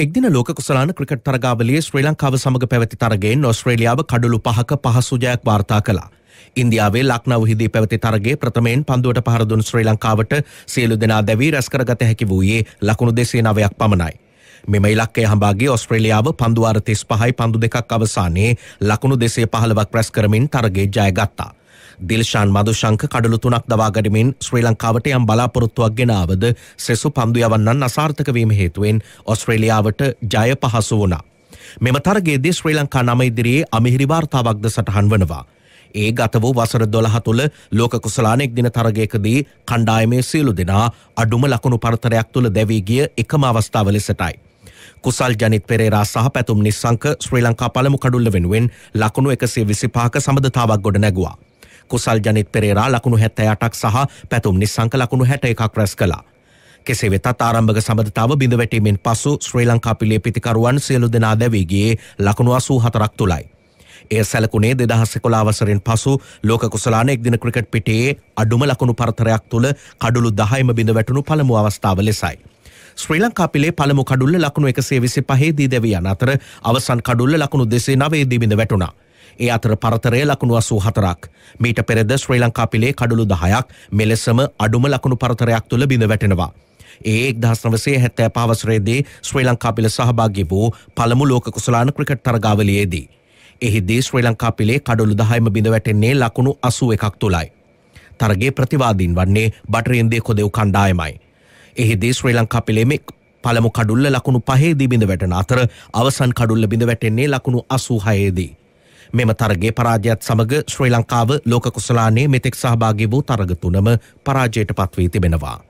එක්දින ලෝක කුසලාන ක්‍රිකට් තරගාවලියේ ශ්‍රී ලංකාව සමඟ පැවති තරගෙන් ඔස්ට්‍රේලියාව කඩුළු පහක පහසුජයක් වාර්තා කළා. ඉන්දියාවේ ලක්නවහිදී පැවති තරගේ ප්‍රථමයෙන් පන්දුවට පහරදුන් ශ්‍රී ලංකාවට සියලු දෙනා දැවී රැස්කරගත හැකි වූයේ ලකුණු දෙසේ නවයක් පමණයි. මෙම ඉලක්කය හඹාගේ ඔස්ට්‍රේලියාව පන්දුවාර තිස් පහයි පන්දු දෙකක් අවසානයේ ලකුණු දෙසේ පහළවක් ප්‍රැස් කරමින් තරගේ ජයගත්තා. දිල්ශාන් මදුශංක කඩළු තුනක් දවාගඩමින් ශ්‍රී ලංකාවට යම් බලාපොරොත්තුවක් ගෙනාවද සෙසු පන්දු යවන්නන් අසාර්ථකවීම හේතුවෙන් ඔස්ට්‍රේලියාවට ජය පහසු වුණා. මෙම තරගේදී ශ්‍රී ලංකා නම ඉදිරියේ අමිහිරි වාර්තාවක්ද සටහන් වනවා. ඒ ගත වූ වසර දොළහ තුළ ලෝක කුසලානෙක් දින තරගයකදී කණ්ඩායමේ සියලු දෙනා අඩුම ලකුණු පරතරයක් තුළ දැවී ගිය එකම අවස්ථාව ලෙසටයි. කුසල් ජනිත් පෙරේරා සහ පැතුම් නිස්සංක ශ්‍රී ලංකා පළමු කඩුල්ල වෙනුවෙන් ලකුණු එකසේ විසිපාක සමඳතාවක් ගොඩ නැගවා. කුසල් ජනිත් පෙරේරා ලකුණු හැත්තෑ අටක් සහ පැතුම් නිසංක ලකුණු හැට එකක් රැස් කලා. කෙසේ වෙතත් ආරම්භක සබඳතාව බිඳ වැටීමෙන් පසු ශ්‍රී ලංකා පිළේ පිතිකරුවන් සියලු දෙනා දැවීගේ ලකුණු අසූ හතරක් තුළයි. එය සැලකුණේ දෙදහස් කොලාවසරෙන් පසු ලෝක කුසලාන එක්දින ක්‍රිකට් පිටේ අඩුම ලකුණු පරතරයක් තුළ කඩුළු දහයිම බිඳ වැටුණු පළමු අවස්ථාව ලෙසයි. ශ්‍රී ලංකා පිළේ පළමු කඩුල්ල ලකුණු එකසේ විසි පහේදී දැවියන් අතර අවසන් කඩුල්ල ලකුණු දෙසේ නවේදී බිඳ වැටුණා. ඒ අතර පරතරය ලකුණු අසූ හතරක්. මීට පෙරද ශ්‍රී ලංකා පිළේ කඩුළු දහයක් මෙලෙසම අඩුම ලකුණු පරතරයක් තුළ බිඳ වැටෙනවා. ඒ එක්දහස් නවසේ හැත්තෑ පවසරේදී ශ්‍රී ලංකා පිළ සහභාගි වූ පළමු ලෝක කුසලාන ක්‍රිකට් තරගාවලියේදී. එහිදී ශ්‍රී ලංකා පිළේ කඩුළු දහයිම බිඳ වැටෙන්නේ ලකුණු අසුව එකක් තුළයි. තරගේ ප්‍රතිවාදීන් වන්නේ බටරේන්දේ කොදෙව් කණ්ඩායමයි. එහිදී ශ්‍රී ලංකා පිළේමෙක් පළමු කඩුල්ල ලකුණු පහේදී බිඳ වැටෙන අතර අවසන් කඩුල්ල බිඳ වැටෙන්නේ ලකුණු අසූහයේදී. මෙම තරගේ පරාජයත් සමඟ ශ්‍රී ලංකාව ලෝක කුසලානේ මෙතෙක් සහභාගි වූ තරග තුනම පරාජයට පත්වී තිබෙනවා.